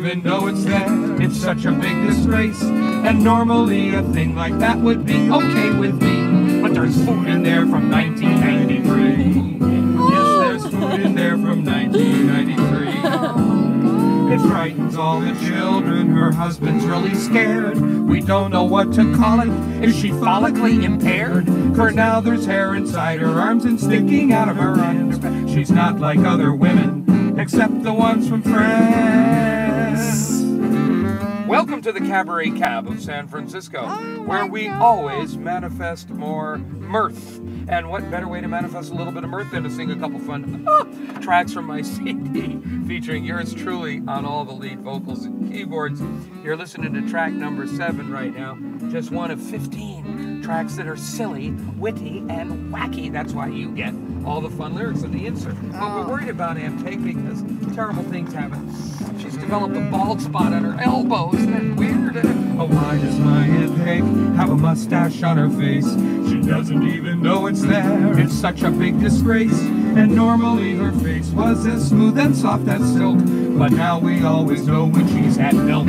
even know it's there. It's such a big disgrace. And normally a thing like that would be okay with me. But there's food in there from 1993. Yes, there's food in there from 1993. It frightens all the children. Her husband's really scared. We don't know what to call it. Is she follically impaired? For now, there's hair inside her arms and sticking out of her underwear. She's not like other women, except the ones from France. Welcome to the Kabaret Kab of San Francisco, oh where we always manifest more mirth. And what better way to manifest a little bit of mirth than to sing a couple fun ah, tracks from my CD featuring yours truly on all the lead vocals and keyboards. You're listening to track number seven right now, just one of 15 tracks that are silly, witty, and wacky. That's why you get all the fun lyrics in the insert. But we're oh. worried about Aunt Peg because terrible things happen. She's developed a bald spot on her elbow. Isn't that weird? Oh, why does my Aunt Peg have a mustache on her face? She doesn't even know it's there. It's such a big disgrace. And normally her face was as smooth and soft as silk. But now we always know when she's had milk.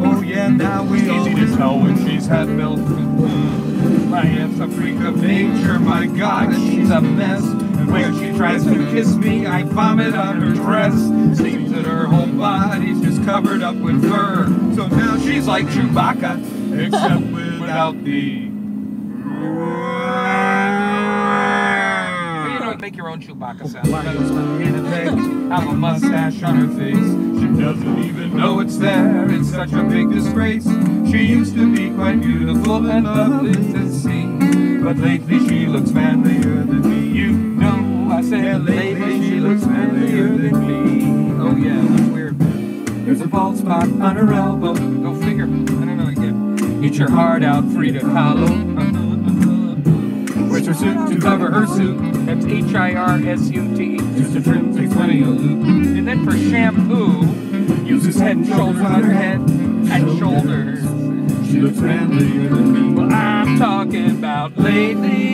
Oh yeah, now we always know when she's had milk. Mm-hmm. My aunt's a freak of nature, my God, she's a mess. And when she tries to kiss me, I vomit on her dress. Seems that her whole body's just covered up with fur. So now she's like Chewbacca, except without the. Well, you know, make your own Chewbacca sound. Why does my Aunt Peg have a mustache on her face? She doesn't even know it's there. It's such a big disgrace. She used to be quite beautiful and lovely to see. But lately she looks manlier than me. You know, I said lately she looks manlier than me. Oh yeah, that's weird. There's a bald spot on her elbow. Go figure. I don't know again. Eat your heart out, Frida Kahlo. Suit to cover her suit. That's H-I-R-S-U-T. Just a trim, takes plenty of loot. And then for shampoo, uses head and shoulders on her head and shoulders. She looks manlier than me. Well, I'm talking about lately.